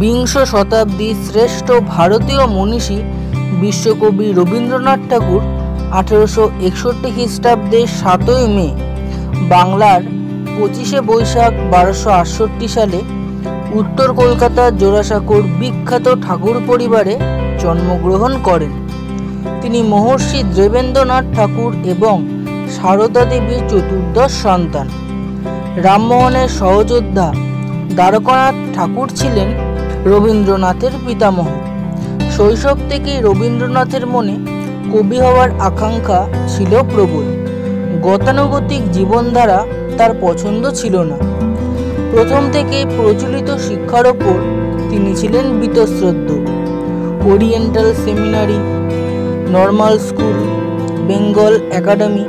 বিংশ শতাব্দীর শ্রেষ্ঠ ভারতীয় মনীষী বিশ্বকবি রবীন্দ্রনাথ ঠাকুর আঠেরোশো একষট্টি খ্রিস্টাব্দের সাতই মে, বাংলার পঁচিশে বৈশাখ বারোশো আটষট্টি সালে উত্তর কলকাতার জোড়াসাঁকোর বিখ্যাত ঠাকুর পরিবারে জন্মগ্রহণ করেন। তিনি মহর্ষি দেবেন্দ্রনাথ ঠাকুর এবং সারদা দেবীর চতুর্দশ সন্তান। রামমোহনের সহযোদ্ধা দ্বারকানাথ ঠাকুর ছিলেন রবীন্দ্রনাথের পিতামহ। শৈশব থেকেই রবীন্দ্রনাথের মনে কবি হওয়ার আকাঙ্ক্ষা ছিল প্রবল। গতানুগতিক জীবনধারা তার পছন্দ ছিল না। প্রথম থেকে প্রচলিত শিক্ষার ওপর তিনি ছিলেন বীতশ্রদ্ধ। Oriental seminary, normal school, Bengal academy,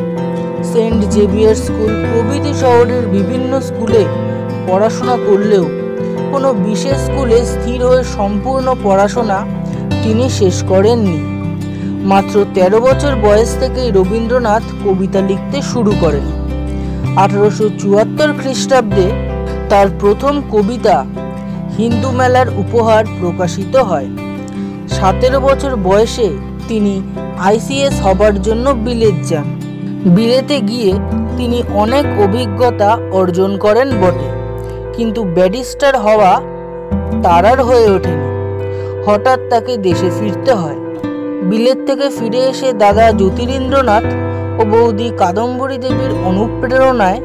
saint Xavier school প্রভৃতি শহরের বিভিন্ন স্কুলে পড়াশোনা করলেও কোনো বিশেষ স্কুলে স্থির হয়ে সম্পূর্ণ পড়াশোনা তিনি শেষ করেননি। মাত্র ১৩ বছর বয়স থেকেই রবীন্দ্রনাথ কবিতা লিখতে শুরু করেন। আঠারোশো চুয়াত্তর খ্রিস্টাব্দে তার প্রথম কবিতা হিন্দু মেলার উপহার প্রকাশিত হয়। সতেরো বছর বয়সে তিনি আইসিএস হবার জন্য বিলেত যান। বিলেতে গিয়ে তিনি অনেক অভিজ্ঞতা অর্জন করেন বটে। কিন্তু ব্যারিস্টার হওয়া তার আর হয়ে ওঠেনি। হঠাৎ তাকে দেশে ফিরতে হয়। বিলেত থেকে ফিরে এসে দাদা জ্যোতিরিন্দ্রনাথ ও বৌদি কাদম্বরী দেবীর অনুপ্রেরণায়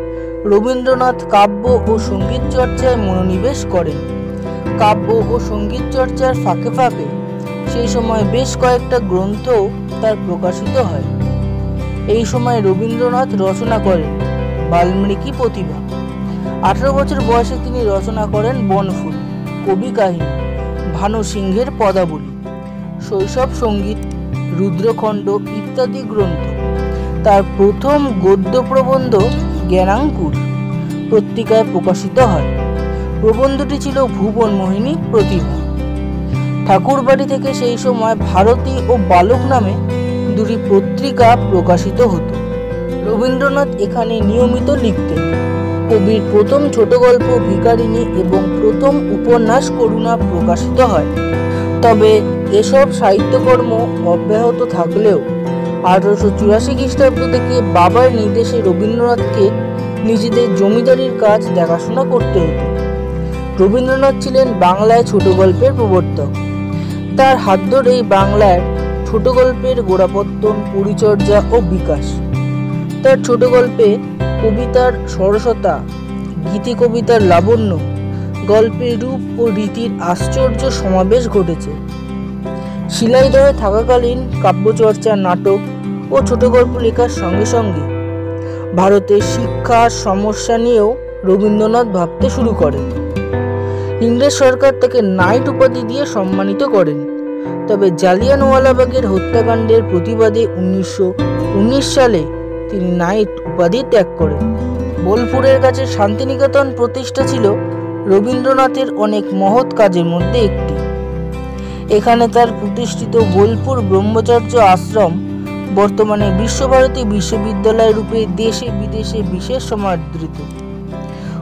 রবীন্দ্রনাথ কাব্য ও সংগীত চর্চায় মনোনিবেশ করেন। কাব্য ও সংগীত চর্চার ফাঁকে ফাঁকে সেই সময় বেশ কয়েকটা গ্রন্থও তার প্রকাশিত হয়। এই সময় রবীন্দ্রনাথ রচনা করেন বাল্মীকি প্রতিভা আঠারো বছর বয়সে তিনি রচনা করেন বনফুল, কবি কাহিনী, ভানু সিংহের পদাবলী, শৈশব সংগীত, রুদ্রখণ্ড ইত্যাদি গ্রন্থ। তার প্রথম গদ্য প্রবন্ধ জ্ঞানাঙ্কুর পত্রিকায় প্রকাশিত হয়। প্রবন্ধটি ছিল ভুবন মোহিনী প্রতিভা ঠাকুরবাড়ি থেকে সেই সময় ভারতী ও বালক নামে দুটি পত্রিকা প্রকাশিত হতো। রবীন্দ্রনাথ এখানে নিয়মিত লিখতেন। কবির প্রথম ছোট গল্প ভিকারিণী এবং প্রথম উপন্যাস করুণা প্রকাশিত হয়। তবে এসব সাহিত্যকর্ম অব্যাহত থাকলেও আঠারোশো চুরাশি খ্রিস্টাব্দ থেকে বাবার নির্দেশে রবীন্দ্রনাথকে নিজেদের জমিদারির কাজ দেখাশোনা করতে হতো। রবীন্দ্রনাথ ছিলেন বাংলায় ছোট গল্পের প্রবর্তক। তার হাত ধরেই বাংলার ছোট গল্পের গোড়াপত্তন, পরিচর্যা ও বিকাশ। তার ছোট গল্পে কবিতার সরসতা গীতি কবিতার লাবণ্য, গল্পের রূপ ও রীতির আশ্চর্য সমাবেশ ঘটেছে। শিলাইদহে থাকাকালীন কাব্যচর্চা, নাটক ও ছোট গল্প লেখার সঙ্গে সঙ্গে ভারতের শিক্ষার সমস্যা নিয়েও রবীন্দ্রনাথ ভাবতে শুরু করেন। ইংরেজ সরকার তাকে নাইট উপাধি দিয়ে সম্মানিত করেন। তবে জালিয়ানওয়ালাবাগের হত্যাকাণ্ডের প্রতিবাদে উনিশশো উনিশ সালে তিনি নাইট উপাধি ত্যাগ করেন বোলপুরের কাছে শান্তিনিকেতন প্রতিষ্ঠা ছিল রবীন্দ্রনাথের অনেক মহৎ কাজের মধ্যে একটি। এখানে তার প্রতিষ্ঠিত বোলপুর ব্রহ্মচর্য আশ্রম বর্তমানে বিশ্বভারতী বিশ্ববিদ্যালয় রূপে দেশে বিদেশে বিশেষ সমাদৃত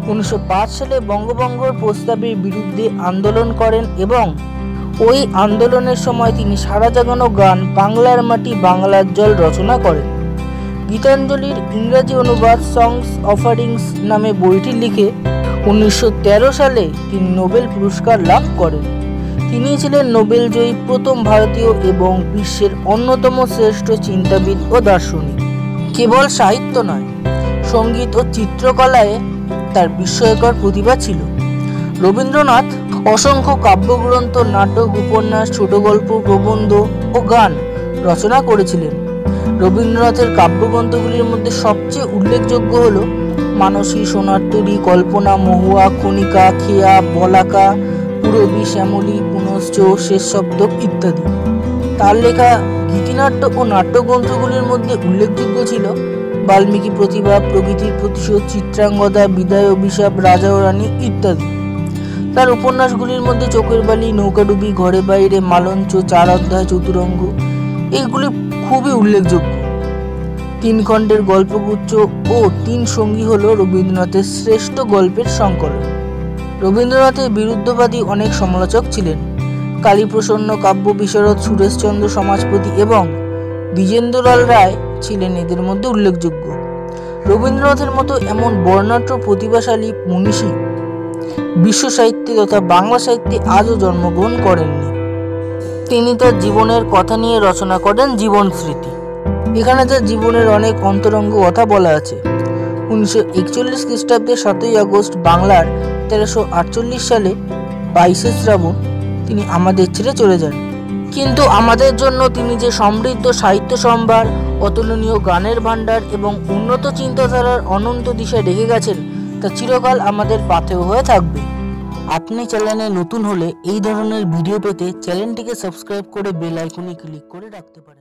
উনিশশো পাঁচ সালে বঙ্গভঙ্গর প্রস্তাবের বিরুদ্ধে আন্দোলন করেন এবং ওই আন্দোলনের সময় তিনি সারা জাগানো গান বাংলার মাটি বাংলার জল রচনা করেন। গীতাঞ্জলির ইংরাজি অনুবাদ সংস অফারিংস নামে বইটি লিখে উনিশশো তেরো সালে তিনি নোবেল পুরস্কার লাভ করেন। তিনি ছিলেন নোবেলজয়ী প্রথম ভারতীয় এবং বিশ্বের অন্যতম শ্রেষ্ঠ চিন্তাবিদ ও দার্শনিক। কেবল সাহিত্য নয়, সংগীত ও চিত্রকলায় তার বিস্ময়কর প্রতিভা ছিল। রবীন্দ্রনাথ অসংখ্য কাব্যগ্রন্থ, নাটক, উপন্যাস ছোট গল্প প্রবন্ধ ও গান রচনা করেছিলেন। রবীন্দ্রনাথের কাব্যগ্রন্থগুলির মধ্যে সবচেয়ে উল্লেখযোগ্য হল মানসী সোনারতরী কল্পনা, মহুয়া, কণিকা, খেয়া, বলাকা, পুরবী, শ্যামলী, পুনশ্চ, শেষ সপ্তক ইত্যাদি। তার লেখা গীতিনাট্য ও নাট্যগ্রন্থগুলির মধ্যে উল্লেখযোগ্য ছিল বাল্মীকি প্রতিভা প্রকৃতির প্রতিশোধ, চিত্রাঙ্গদা, বিদায় অভিশাপ, রাজা ও রানী ইত্যাদি। তার উপন্যাসগুলির মধ্যে চোখের বালি, নৌকাডুবি, ঘরে বাইরে মালঞ্চ, চার অধ্যায়, চতুরঙ্গ এইগুলি খুবই উল্লেখযোগ্য। তিন খণ্ডের গল্পগুচ্ছ ও তিন সঙ্গী হল রবীন্দ্রনাথের শ্রেষ্ঠ গল্পের সংকলন। রবীন্দ্রনাথের বিরুদ্ধবাদী অনেক সমালোচক ছিলেন। কালীপ্রসন্ন কাব্য বিশারদ সুরেশচন্দ্র সমাজপতি এবং বিজেন্দ্রলাল রায় ছিলেন এদের মধ্যে উল্লেখযোগ্য। রবীন্দ্রনাথের মতো এমন বর্ণাঢ্য প্রতিভাশালী মনীষী বিশ্ব সাহিত্যে তথা বাংলা সাহিত্যে আজও জন্মগ্রহণ করেননি। তিনি তার জীবনের কথা নিয়ে রচনা করেন জীবন স্মৃতি। এখানে তার জীবনের অনেক অন্তরঙ্গ কথা বলা আছে। উনিশশো একচল্লিশ খ্রিস্টাব্দের সাতই আগস্ট বাংলার তেরোশো আটচল্লিশ সালে বাইশে শ্রাবণ তিনি আমাদের ছেড়ে চলে যান। কিন্তু আমাদের জন্য তিনি যে সমৃদ্ধ সাহিত্য সম্ভার, অতুলনীয় গানের ভাণ্ডার এবং উন্নত চিন্তাধারার অনন্ত দিশায় রেখে গেছেন, তা চিরকাল আমাদের পাথেয় হয়ে থাকবে। আপনি চ্যানেলে নতুন হলে এই ধরনের ভিডিও পেতে চ্যানেলটিকে সাবস্ক্রাইব করে বেল আইকনে ক্লিক করে রাখতে পারেন।